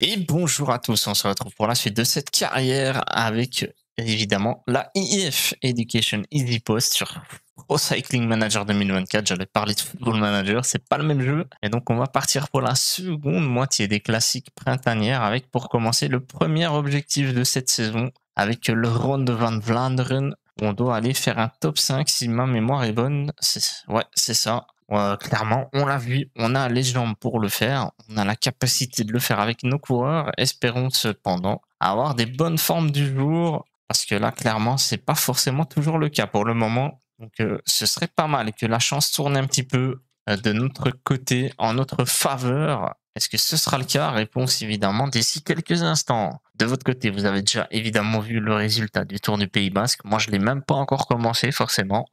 Et bonjour à tous, on se retrouve pour la suite de cette carrière avec évidemment la IF Education Easy Post sur Pro Cycling Manager 2024. J'allais parler de Football Manager, c'est pas le même jeu. Et donc on va partir pour la seconde moitié des classiques printanières avec pour commencer le premier objectif de cette saison avec le Ronde van Vlaanderen. On doit aller faire un top 5 si ma mémoire est bonne. Ouais, c'est ça. Euh, clairement, on l'a vu, on a les jambes pour le faire, on a la capacité de le faire avec nos coureurs. Espérons cependant avoir des bonnes formes du jour, parce que là, clairement, c'est pas forcément toujours le cas pour le moment. Donc, euh, ce serait pas mal que la chance tourne un petit peu euh, de notre côté, en notre faveur. Est-ce que ce sera le cas? Réponse évidemment d'ici quelques instants. De votre côté, vous avez déjà évidemment vu le résultat du Tour du Pays Basque. Moi, je l'ai même pas encore commencé forcément.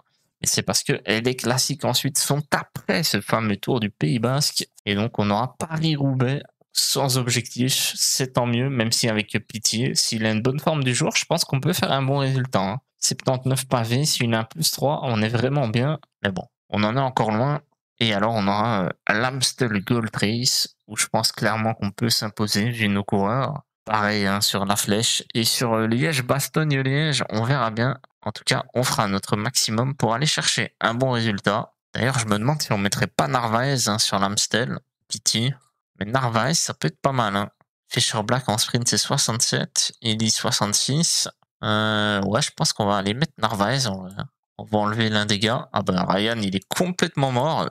C'est parce que les classiques ensuite sont après ce fameux tour du Pays Basque. Et donc on aura Paris-Roubaix sans objectif. C'est tant mieux, même si avec pitié, s'il a une bonne forme du jour, je pense qu'on peut faire un bon résultat. 79 hein. pavés, s'il a un plus 3, on est vraiment bien. Mais bon, on en est encore loin. Et alors on aura euh, l'Amstel Gold Race, où je pense clairement qu'on peut s'imposer vu nos coureurs. Pareil hein, sur la flèche. Et sur euh, Liège-Bastogne-Liège, on verra bien. En tout cas, on fera notre maximum pour aller chercher un bon résultat. D'ailleurs, je me demande si on mettrait pas Narvaez hein, sur l'Amstel. Pity. Mais Narvaez, ça peut être pas mal. Hein. Fisher Black en sprint, c'est 67. dit 66. Euh, ouais, je pense qu'on va aller mettre Narvaez. On va, enlever l'un des gars. Ah ben, Ryan, il est complètement mort.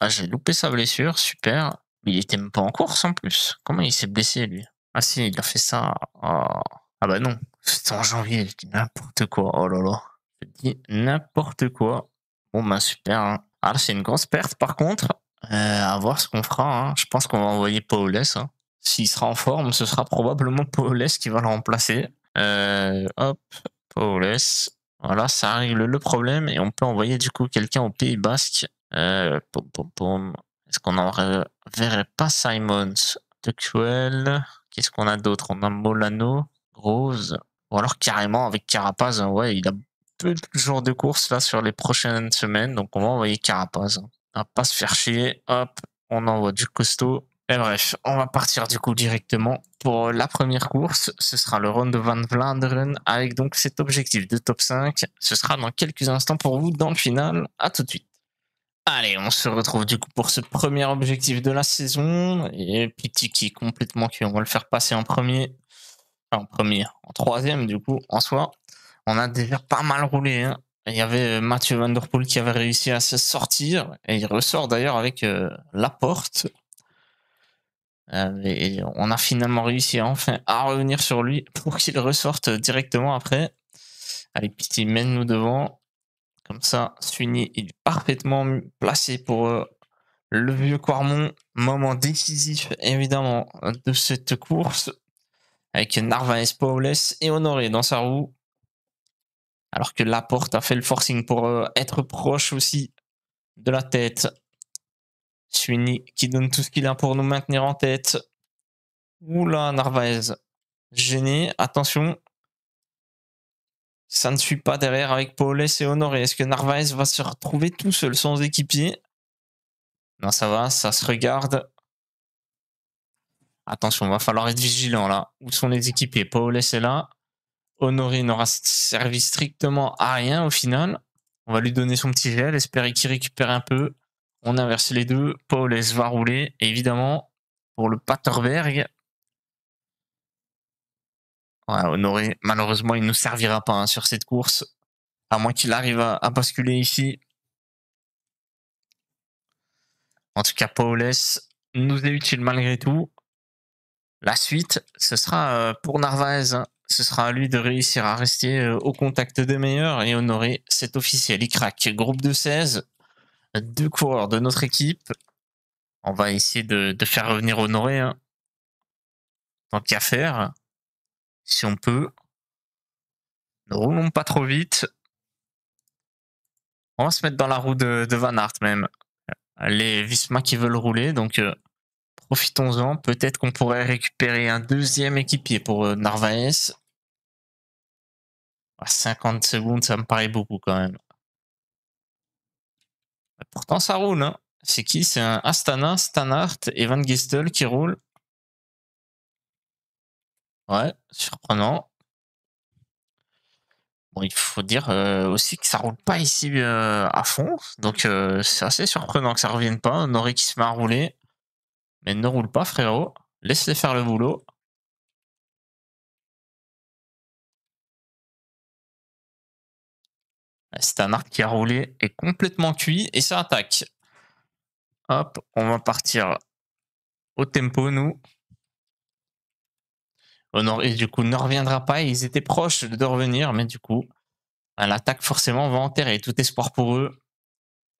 Ah, j'ai loupé sa blessure. Super. Il était même pas en course en plus. Comment il s'est blessé, lui? Ah si, il a fait ça. Ah bah non. En janvier, je dis n'importe quoi. Oh là là. Je dis n'importe quoi. Bon ben super. Hein. Ah c'est une grosse perte par contre. Euh, à voir ce qu'on fera. Hein. Je pense qu'on va envoyer Paules. Hein. S'il sera en forme, ce sera probablement Paules qui va le remplacer. Euh, hop, Paules. Voilà, ça règle le problème et on peut envoyer du coup quelqu'un au Pays Basque. Euh, Est-ce qu'on en verrait pas Simons De Qu'est-ce qu'on a d'autre? On a Molano, Rose. Ou alors carrément avec Carapaz, hein, ouais, il a peu de jours de course là sur les prochaines semaines, donc on va envoyer Carapaz. Hein. On va pas se faire chier, hop, on envoie du costaud. Et bref, on va partir du coup directement pour la première course. Ce sera le Ronde Van Vlaanderen avec donc cet objectif de top 5. Ce sera dans quelques instants pour vous dans le final. À tout de suite. Allez, on se retrouve du coup pour ce premier objectif de la saison. Et Pity qui complètement qui on va le faire passer en premier en premier, en troisième du coup, en soi, on a déjà pas mal roulé. Hein. Il y avait euh, Mathieu Van Der qui avait réussi à se sortir, et il ressort d'ailleurs avec euh, la porte. Euh, et on a finalement réussi enfin à revenir sur lui pour qu'il ressorte directement après. Allez, Piti mène-nous devant. Comme ça, Sweeney est parfaitement placé pour le vieux Quarmont. Moment décisif, évidemment, de cette course avec Narvaez, Paules et Honoré dans sa roue. Alors que Laporte a fait le forcing pour euh, être proche aussi de la tête. Sweeney qui donne tout ce qu'il a pour nous maintenir en tête. Oula, Narvaez. Gêné. Attention. Ça ne suit pas derrière avec Paules et Honoré. Est-ce que Narvaez va se retrouver tout seul sans équipier? Non, ça va, ça se regarde. Attention, va falloir être vigilant là. Où sont les équipés Paul est là. Honoré n'aura servi strictement à rien au final. On va lui donner son petit gel, espérer qu'il récupère un peu. On inverse les deux. Paul va rouler. évidemment, pour le Paterberg. Honoré, malheureusement, il ne nous servira pas hein, sur cette course. À moins qu'il arrive à, basculer ici. En tout cas, Paul nous est utile malgré tout. La suite, ce sera euh, pour Narvaez. Hein. Ce sera à lui de réussir à rester euh, au contact des meilleurs et honorer cet officiel. Il craque. Groupe de 16, deux coureurs de notre équipe. On va essayer de, faire revenir Honoré. Hein. Tant qu'à faire, si on peut. Ne roulons pas trop vite. On va se mettre dans la roue de, Van Aert même. Les Visma qui veulent rouler, donc euh, Profitons-en. Peut-être qu'on pourrait récupérer un deuxième équipier pour euh, Narvaez. 50 secondes, ça me paraît beaucoup quand même. Pourtant, ça roule. Hein. C'est qui? C'est un Astana, Stanart et Van Gistel qui roulent. Ouais, surprenant. Bon, il faut dire euh, aussi que ça roule pas ici euh, à fond, donc c'est assez surprenant que ça revienne pas. Nori qui se met à rouler, mais ne roule pas, frérot. Laisse-les faire le boulot. C'est un arc qui a roulé et complètement cuit et ça attaque. Hop, on va partir au tempo, nous. Et du coup, ne reviendra pas. Ils étaient proches de revenir, mais du coup, bah, l'attaque forcément va enterrer tout espoir pour eux.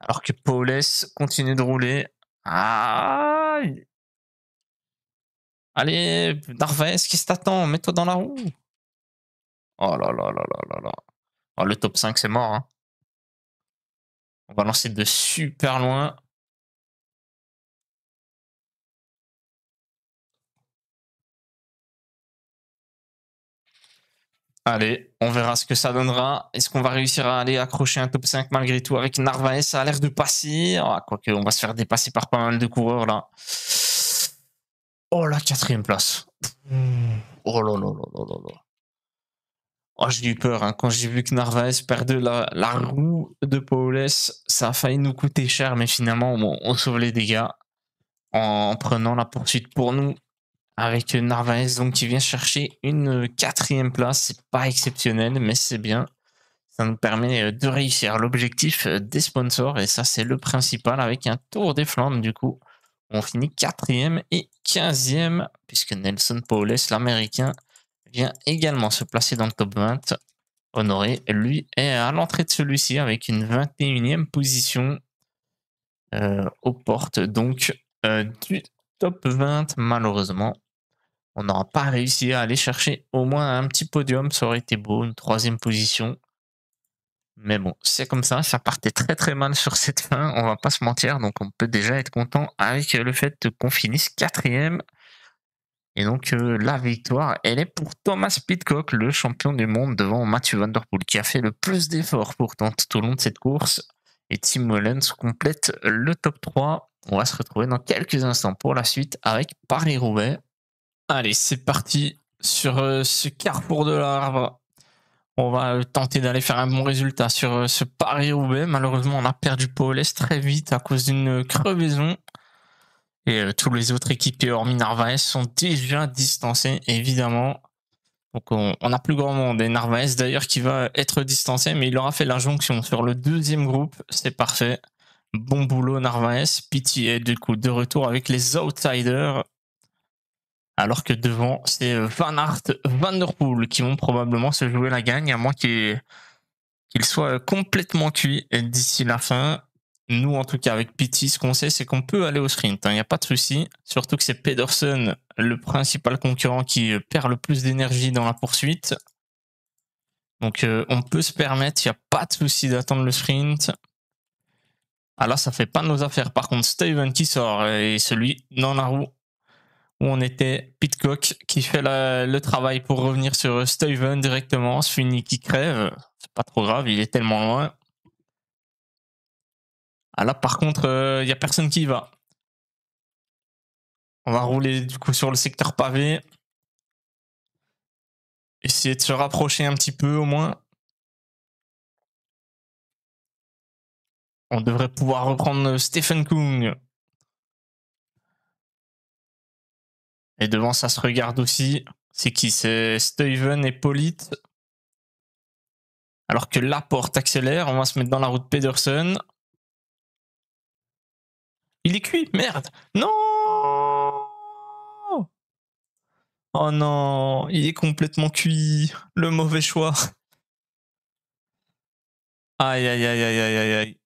Alors que Paulès continue de rouler. Ah Allez, Narvaez, qu'est-ce que t'attends Mets-toi dans la roue. Oh là là là là là là. Oh, le top 5, c'est mort. Hein. On va lancer de super loin. Allez, on verra ce que ça donnera. Est-ce qu'on va réussir à aller accrocher un top 5 malgré tout avec Narvaez Ça a l'air de passer. Ah, quoique, on va se faire dépasser par pas mal de coureurs là. Oh, la quatrième place. Oh là là là là là Oh, j'ai eu peur. Hein. Quand j'ai vu que Narvaez perdait la, la roue de Paulès, ça a failli nous coûter cher, mais finalement, on, on sauve les dégâts en prenant la poursuite pour nous avec Narvaez donc qui vient chercher une quatrième place. C'est pas exceptionnel, mais c'est bien. Ça nous permet euh, de réussir l'objectif euh, des sponsors et ça c'est le principal avec un tour des Flandres du coup. On finit quatrième et quinzième puisque Nelson Paules, l'américain, vient également se placer dans le top 20. Honoré, lui, est à l'entrée de celui-ci avec une 21e position euh, aux portes donc du top 20 malheureusement on n'aura pas réussi à aller chercher au moins un petit podium. Ça aurait été beau, une troisième position. Mais bon, c'est comme ça, ça partait très très mal sur cette fin, on va pas se mentir, donc on peut déjà être content avec le fait qu'on finisse quatrième. Et donc euh, la victoire, elle est pour Thomas Pitcock, le champion du monde devant Mathieu Van qui a fait le plus d'efforts pourtant tout au long de cette course. Et Tim Mullens complète le top 3. On va se retrouver dans quelques instants pour la suite avec Paris-Roubaix. Allez, c'est parti sur euh, ce carrefour de l'arbre. On va euh, tenter d'aller faire un bon résultat sur euh, ce Paris-Roubaix. Malheureusement, on a perdu Paulès très vite à cause d'une crevaison. Et tous les autres équipiers, hormis Narvaez, sont déjà distancés, évidemment. Donc on, a plus grand monde. Et Narvaez, d'ailleurs, qui va être distancé, mais il aura fait la jonction sur le deuxième groupe. C'est parfait. Bon boulot, Narvaez. Est du coup de retour avec les outsiders alors que devant, c'est euh, Van Aert, Van Der Poel qui vont probablement se jouer la gagne, à moins qu'il soit complètement cuit d'ici la fin. Nous, en tout cas, avec Pity, ce qu'on sait, c'est qu'on peut aller au sprint. Il hein, n'y a pas de souci. Surtout que c'est Pedersen, le principal concurrent, qui euh, perd le plus d'énergie dans la poursuite. Donc, euh, on peut se permettre, il n'y a pas de souci d'attendre le sprint. Ah là, ça fait pas nos affaires. Par contre, Steven qui sort et celui dans la roue où on était Pitcock qui fait le travail pour revenir sur Steven directement. Sweeney qui crève. C'est pas trop grave, il est tellement loin. Ah là, par contre, il euh, n'y a personne qui y va. On va rouler du coup sur le secteur pavé. Essayer de se rapprocher un petit peu au moins. On devrait pouvoir reprendre Stephen Kung. Et devant, ça se regarde aussi. C'est qui? C'est Steven et Polite. Alors que la porte accélère, on va se mettre dans la route Pedersen. Il est cuit, merde Non Oh non, il est complètement cuit. Le mauvais choix. Aïe, aïe, aïe, aïe, aïe, aïe.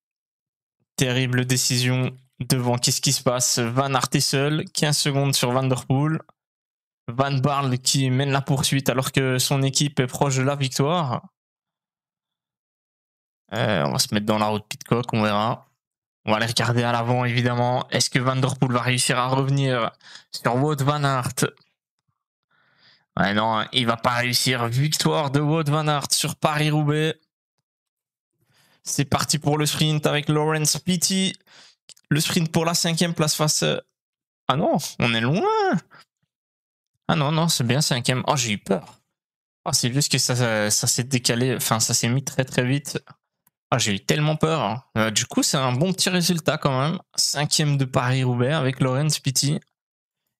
Terrible décision devant. Qu'est-ce qui se passe? Van Aert est seul, 15 secondes sur Van Der Poel. Van Barle qui mène la poursuite alors que son équipe est proche de la victoire. Euh, on va se mettre dans la route Pitcock, on verra. On va aller regarder à l'avant, évidemment. Est-ce que Van Der Poel va réussir à revenir sur Wout Van Aert? Ouais, Non, il va pas réussir. Victoire de Wout Van Aert sur Paris-Roubaix. C'est parti pour le sprint avec Lawrence Pitty. Le sprint pour la cinquième place face... Ah non, on est loin Ah non, non, c'est bien cinquième. Oh, j'ai eu peur. Oh, c'est juste que ça, s'est décalé, enfin, ça s'est mis très très vite. Ah, j'ai eu tellement peur. Hein. Euh, du coup, c'est un bon petit résultat quand même. Cinquième de Paris-Roubaix avec Lorenz Pitti.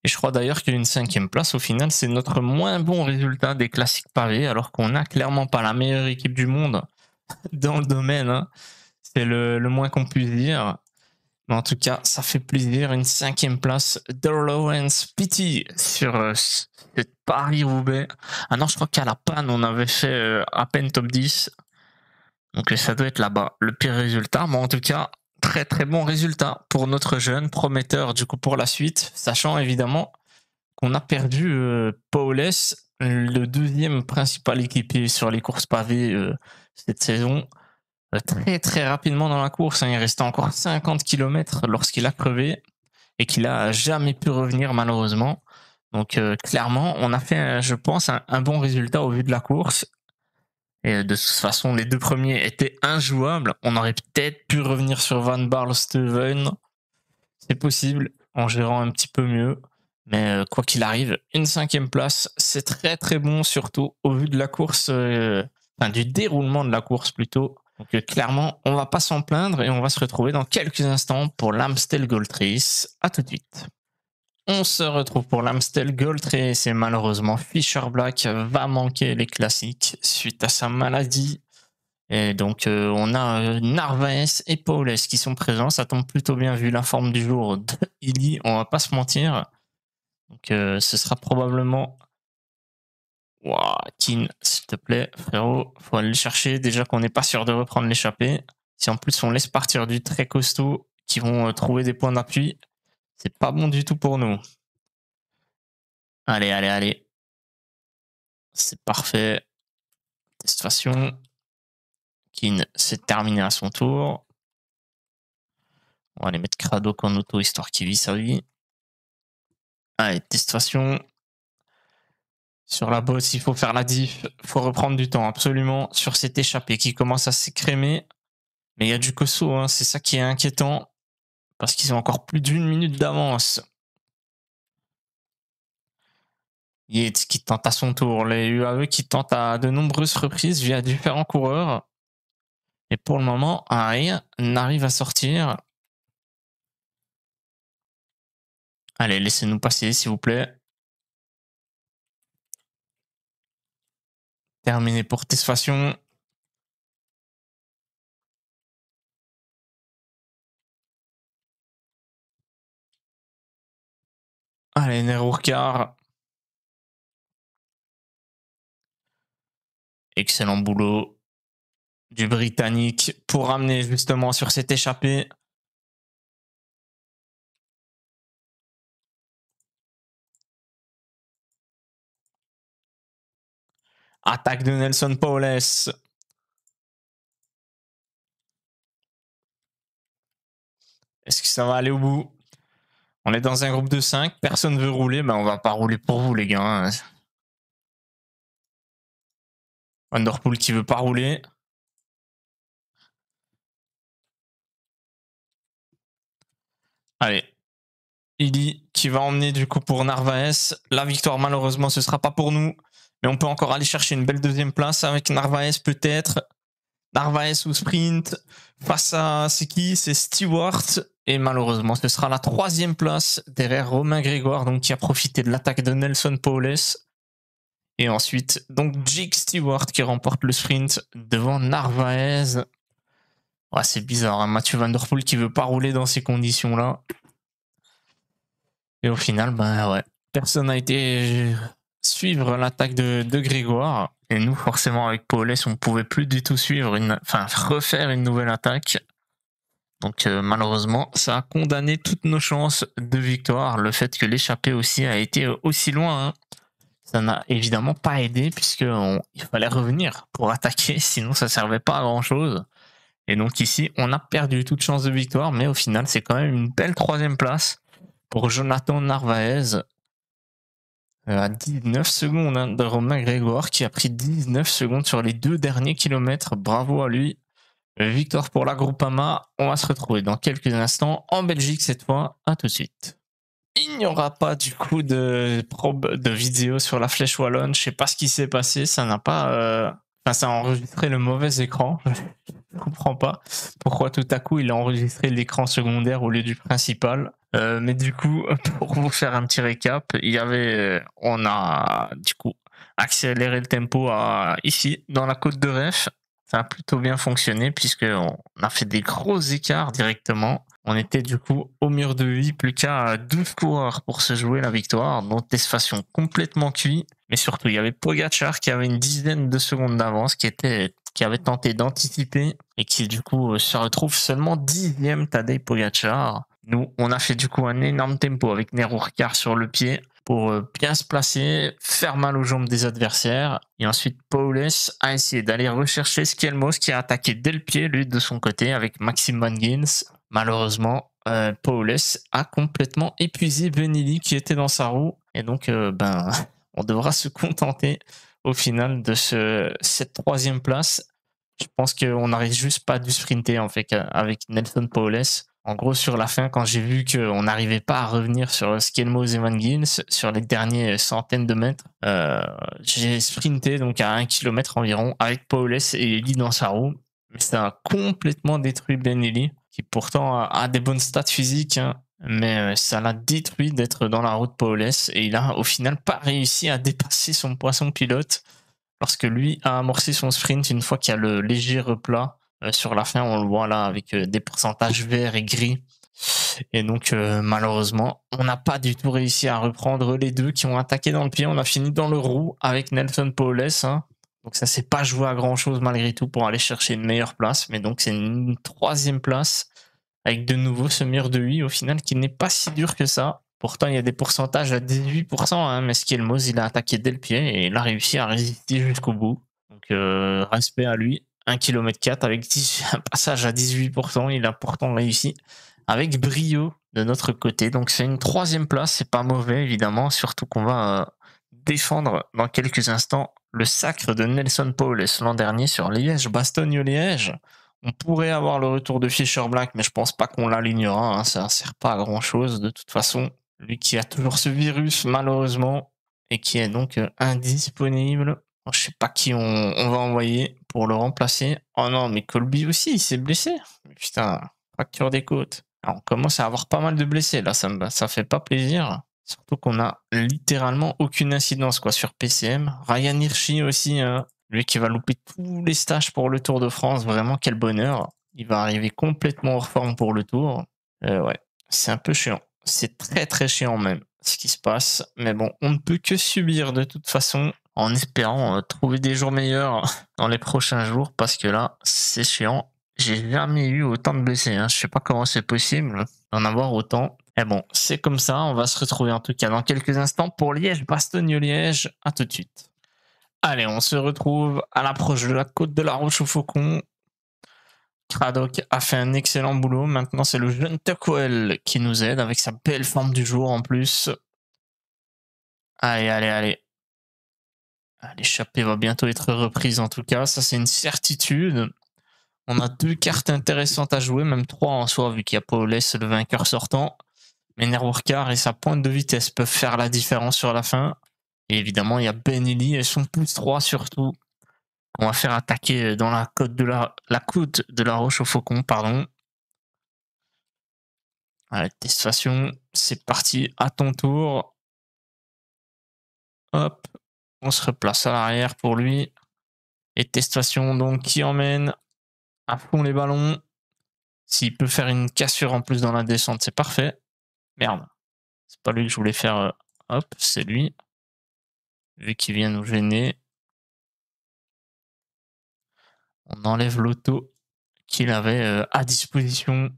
Et je crois d'ailleurs qu'une cinquième place, au final, c'est notre moins bon résultat des classiques pavés, alors qu'on n'a clairement pas la meilleure équipe du monde dans le domaine. Hein. C'est le, moins qu'on puisse dire. Mais en tout cas, ça fait plaisir. Une cinquième place de Lorenz Pitti sur euh, Paris-Roubaix. Ah non, je crois qu'à la panne, on avait fait euh, à peine top 10. Donc ça doit être là-bas. Le pire résultat, mais en tout cas, très très bon résultat pour notre jeune prometteur du coup pour la suite, sachant évidemment qu'on a perdu euh, le deuxième principal équipier sur les courses pavées euh, cette saison, très très rapidement dans la course. Hein. il restait encore 50 km lorsqu'il a crevé et qu'il a jamais pu revenir malheureusement. Donc euh, clairement, on a fait, je pense, un bon résultat au vu de la course et de toute façon, les deux premiers étaient injouables. On aurait peut-être pu revenir sur Van Barlsteven. C'est possible, en gérant un petit peu mieux. Mais euh, quoi qu'il arrive, une cinquième place, c'est très très bon, surtout au vu de la course, euh, du déroulement de la course plutôt. Donc euh, clairement, on va pas s'en plaindre et on va se retrouver dans quelques instants pour l'Amstel Gold Race. À tout de suite. On se retrouve pour l'Amstel Gold Race et malheureusement Fisher Black va manquer les classiques suite à sa maladie. Et donc euh, on a euh, Narvaez et Paules qui sont présents. Ça tombe plutôt bien vu la forme du jour de Illy, on va pas se mentir. Donc ce sera probablement... Wow, Tin, s'il te plaît, frérot, faut aller le chercher. Déjà qu'on n'est pas sûr de reprendre l'échappée. Si en plus on laisse partir du très costaud qui vont trouver des points d'appui, c'est pas bon du tout pour nous. Allez, allez, allez. C'est parfait. Testation. Kin s'est terminé à son tour. On va aller mettre Craddock en auto histoire qu'il vit sa vie. Allez, testation. Sur la bosse, il faut faire la diff. Faut reprendre du temps, absolument. Sur cet échappé qui commence à s'écrémer. Mais il y a du cosso, hein. c'est ça qui est inquiétant parce qu'ils ont encore plus d'une minute d'avance. Yates qui tente à son tour, les UAE qui tentent à de nombreuses reprises via différents coureurs. Et pour le moment, rien n'arrive à sortir. Allez, laissez-nous passer, s'il vous plaît. Terminé pour Tesfation. Allez, Nerourkar. Excellent boulot du Britannique pour ramener justement sur cette échappée. Attaque de Nelson Paules. Est-ce que ça va aller au bout? On est dans un groupe de 5, personne veut rouler, ben on va pas rouler pour vous les gars. Hein. Wonderpool qui veut pas rouler. Allez. Illy qui va emmener du coup pour Narvaez. La victoire malheureusement ce sera pas pour nous. Mais on peut encore aller chercher une belle deuxième place avec Narvaez peut-être. Narvaez ou sprint. Face à c'est qui? C'est Stewart. Et malheureusement, ce sera la troisième place derrière Romain Grégoire, donc qui a profité de l'attaque de Nelson Paules. Et ensuite, donc Jake Stewart qui remporte le sprint devant Narvaez. Ouais, c'est bizarre, hein. Mathieu Van Der Poel qui veut pas rouler dans ces conditions-là. Et au final, ben ouais, personne n'a été suivre l'attaque de, de, Grégoire. Et nous, forcément, avec Paules, on pouvait plus du tout suivre enfin, refaire une nouvelle attaque. Donc euh, malheureusement, ça a condamné toutes nos chances de victoire. Le fait que l'échappée aussi a été aussi loin, hein. ça n'a évidemment pas aidé puisqu'il fallait revenir pour attaquer, sinon ça servait pas à grand chose. Et donc ici, on a perdu toute chance de victoire, mais au final, c'est quand même une belle troisième place pour Jonathan Narvaez euh, à 19 secondes hein, de Romain Grégoire qui a pris 19 secondes sur les deux derniers kilomètres. Bravo à lui. Victoire pour la Groupama. On va se retrouver dans quelques instants en Belgique cette fois. À tout de suite. il n'y aura pas du coup de probe de vidéo sur la flèche wallonne. Je sais pas ce qui s'est passé. Ça n'a pas. Euh, enfin, ça a enregistré le mauvais écran. Je comprends pas pourquoi tout à coup il a enregistré l'écran secondaire au lieu du principal. Euh, mais du coup, pour vous faire un petit récap, il y avait, on a du coup accéléré le tempo à, ici dans la côte de Ref. Ça a plutôt bien fonctionné puisqu'on a fait des gros écarts directement. On était du coup au mur de vie, plus qu'à 12 coureurs pour se jouer la victoire, donc façon complètement cuit. Mais surtout, il y avait Pogachar qui avait une dizaine de secondes d'avance, qui était, qui avait tenté d'anticiper et qui du coup se retrouve seulement dixième Tadej Pogachar. Nous, on a fait du coup un énorme tempo avec Nero Ricard sur le pied pour euh, bien se placer, faire mal aux jambes des adversaires. Et ensuite, Paules a essayé d'aller rechercher Skelmos qui a attaqué dès le pied, lui, de son côté, avec Maxime Van Gins. Malheureusement, euh, Paules a complètement épuisé Benili qui était dans sa roue. Et donc, euh, ben, on devra se contenter au final de ce, cette troisième place. Je pense qu'on n'arrive juste pas du sprinter en fait avec Nelson Paules. En gros, sur la fin, quand j'ai vu qu'on n'arrivait pas à revenir sur Skelmos et Van Gils sur les derniers centaines de mètres, euh, j'ai sprinté donc à un kilomètre environ avec Paules et Eli dans sa roue. Mais ça a complètement détruit Ben Eli, qui pourtant a, des bonnes stats physiques, hein. mais euh, ça l'a détruit d'être dans la route Paules et il a au final pas réussi à dépasser son poisson pilote parce que lui a amorcé son sprint une fois qu'il y a le léger replat sur la fin, on le voit là avec euh, des pourcentages verts et gris. Et donc, euh, malheureusement, on n'a pas du tout réussi à reprendre les deux qui ont attaqué dans le pied. On a fini dans le roue avec Nelson Paules. Hein. Donc, ça s'est pas joué à grand chose malgré tout pour aller chercher une meilleure place. Mais donc, c'est une troisième place avec de nouveau ce mur de 8 au final qui n'est pas si dur que ça. Pourtant, il y a des pourcentages à 18%, hein, mais Skelmos, il a attaqué dès le pied et il a réussi à résister jusqu'au bout. Donc, respect à lui. 1 km 4 avec un passage à 18%. Il a pourtant réussi avec brio de notre côté. Donc c'est une troisième place, c'est pas mauvais évidemment, surtout qu'on va euh, défendre dans quelques instants le sacre de Nelson Paul l'an dernier sur Liège, Bastogne-Liège. On pourrait avoir le retour de Fischer Black, mais je pense pas qu'on l'alignera. Hein. Ça ne sert pas à grand chose de toute façon. Lui qui a toujours ce virus malheureusement et qui est donc euh, indisponible. Je sais pas qui on, va envoyer pour le remplacer. Oh non, mais Colby aussi, il s'est blessé. Putain, fracture des côtes. on commence à avoir pas mal de blessés. Là, ça, ça fait pas plaisir. Surtout qu'on a littéralement aucune incidence quoi sur PCM. Ryan Hirschi aussi, hein. lui qui va louper tous les stages pour le Tour de France. Vraiment, quel bonheur. Il va arriver complètement hors forme pour le Tour. Euh, ouais, c'est un peu chiant. C'est très très chiant même ce qui se passe. Mais bon, on ne peut que subir de toute façon en espérant euh, trouver des jours meilleurs dans les prochains jours parce que là, c'est chiant. J'ai jamais eu autant de blessés. Hein. Je sais pas comment c'est possible d'en avoir autant. Et bon, c'est comme ça. On va se retrouver en tout cas dans quelques instants pour Liège, Bastogne-Liège. À tout de suite. Allez, on se retrouve à l'approche de la côte de la Roche au Faucon. Cradoc a fait un excellent boulot. Maintenant, c'est le jeune Tuckwell qui nous aide avec sa belle forme du jour en plus. Allez, allez, allez. L'échappée va bientôt être reprise en tout cas, ça c'est une certitude. On a deux cartes intéressantes à jouer, même trois en soi, vu qu'il y a Paules, le vainqueur sortant. Mais Nerworkar et sa pointe de vitesse peuvent faire la différence sur la fin. Et évidemment, il y a Benelli et son plus 3 surtout. On va faire attaquer dans la côte de la, la côte de la roche au faucon, pardon. Allez, testation, c'est parti, à ton tour. Hop, on se replace à l'arrière pour lui. Et testation donc qui emmène à fond les ballons. S'il peut faire une cassure en plus dans la descente, c'est parfait. Merde. C'est pas lui que je voulais faire. Euh, hop, c'est lui. Vu qu'il vient nous gêner. On enlève l'auto qu'il avait euh, à disposition.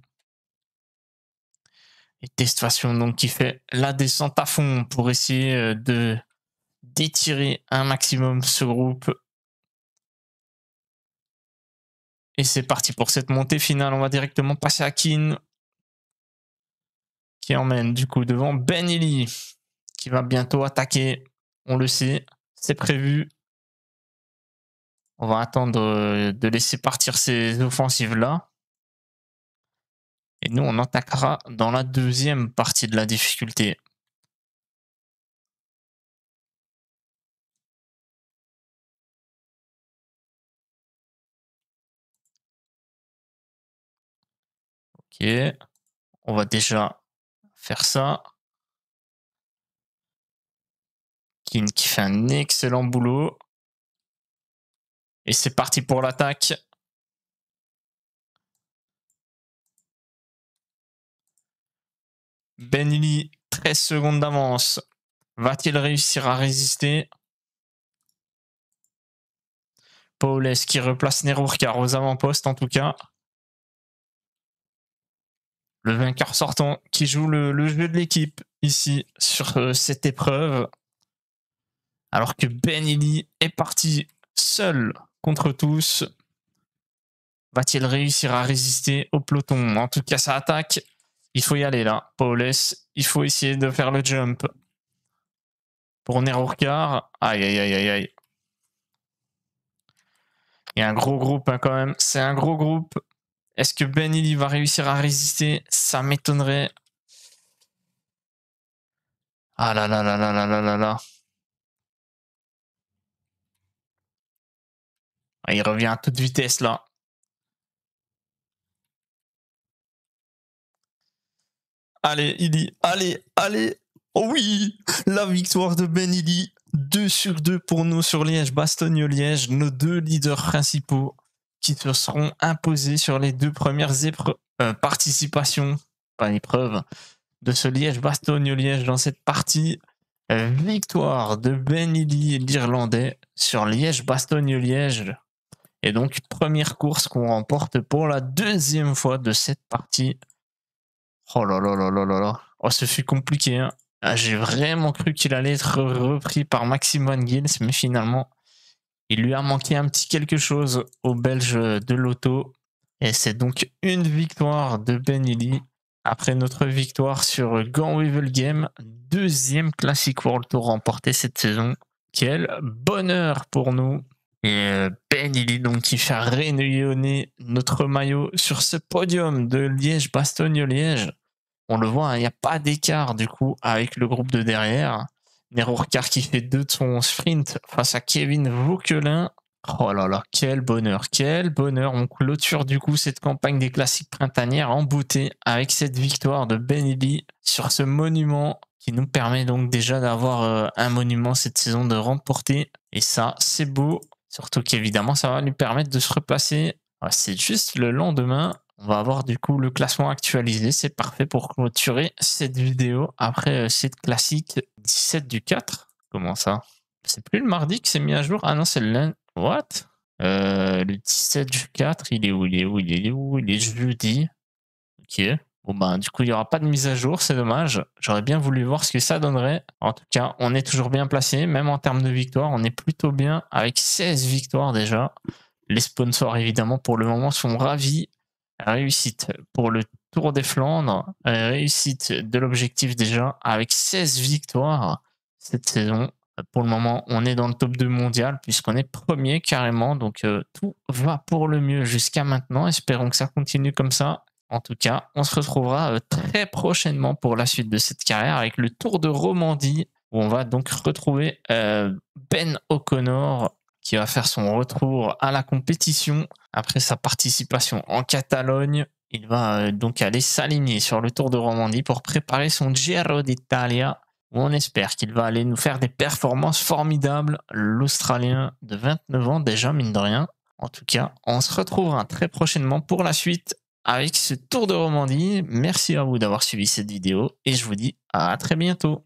Et testation donc qui fait la descente à fond pour essayer euh, de d'étirer un maximum ce groupe. Et c'est parti pour cette montée finale. On va directement passer à Keane. Qui emmène du coup devant Ben Qui va bientôt attaquer. On le sait. C'est prévu. On va attendre euh, de laisser partir ces offensives-là. Et nous, on attaquera dans la deuxième partie de la difficulté. On va déjà faire ça. Kin qui fait un excellent boulot. Et c'est parti pour l'attaque. Benili, 13 secondes d'avance. Va-t-il réussir à résister? Paules qui replace Nerourkar aux avant-postes en tout cas. Le vainqueur sortant qui joue le, jeu de l'équipe ici sur euh, cette épreuve. Alors que Ben est parti seul contre tous. Va-t-il réussir à résister au peloton? En tout cas, ça attaque. Il faut y aller là. Paules, il faut essayer de faire le jump. Pour Nerourkar. Aïe, aïe, aïe, aïe, aïe. Il y a un gros groupe hein, quand même. C'est un gros groupe. Est-ce que Ben Illy va réussir à résister? Ça m'étonnerait. Ah là là là là là là là là. Ah, il revient à toute vitesse là. Allez, Illy, allez, allez. Oh oui, la victoire de Ben Illy. 2 sur 2 pour nous sur Liège-Bastogne-Liège, nos deux leaders principaux qui se seront imposés sur les deux premières euh, participations, pas épreuves, de ce Liège-Bastogne-Liège dans cette partie. Euh, victoire de Ben Illy, l'Irlandais, sur Liège-Bastogne-Liège. Et donc, première course qu'on remporte pour la deuxième fois de cette partie. Oh là là là là là là. Oh, ce fut compliqué. Hein. Ah, j'ai vraiment cru qu'il allait être repris par Maxime Gils, mais finalement, il lui a manqué un petit quelque chose au Belge de l'auto. Et c'est donc une victoire de Ben après notre victoire sur Gant Game, deuxième Classic World Tour remporté cette saison. Quel bonheur pour nous. Et euh, Ben donc qui fait rayonner notre maillot sur ce podium de Liège-Bastogne-Liège on le voit, hein, il n'y a pas d'écart du coup avec le groupe de derrière. Ricard qui fait deux de son sprint face à Kevin Vauquelin. Oh là là, quel bonheur, quel bonheur. On clôture du coup cette campagne des classiques printanières en beauté avec cette victoire de Ben sur ce monument qui nous permet donc déjà d'avoir euh, un monument cette saison de remporter. Et ça, c'est beau. Surtout qu'évidemment, ça va lui permettre de se replacer. C'est juste le lendemain on va avoir du coup le classement actualisé. C'est parfait pour clôturer cette vidéo après euh, cette classique 17 du 4. Comment ça? C'est plus le mardi que c'est mis à jour? Ah non, c'est le lundi. What? Euh, Le 17 du 4, il est où? Il est où? Il est où? Il est jeudi. Ok. Bon ben du coup il n'y aura pas de mise à jour, c'est dommage. J'aurais bien voulu voir ce que ça donnerait. En tout cas, on est toujours bien placé, même en termes de victoires, on est plutôt bien avec 16 victoires déjà. Les sponsors évidemment pour le moment sont ravis réussite pour le Tour des Flandres, réussite de l'objectif déjà avec 16 victoires cette saison. Pour le moment, on est dans le top 2 mondial puisqu'on est premier carrément. Donc euh, tout va pour le mieux jusqu'à maintenant. Espérons que ça continue comme ça. En tout cas, on se retrouvera euh, très prochainement pour la suite de cette carrière avec le Tour de Romandie où on va donc retrouver euh, Ben O'Connor qui va faire son retour à la compétition après sa participation en Catalogne. Il va euh, donc aller s'aligner sur le Tour de Romandie pour préparer son Giro d'Italia où on espère qu'il va aller nous faire des performances formidables. L'Australien de 29 ans déjà, mine de rien. En tout cas, on se retrouvera très prochainement pour la suite avec ce Tour de Romandie. Merci à vous d'avoir suivi cette vidéo et je vous dis à très bientôt.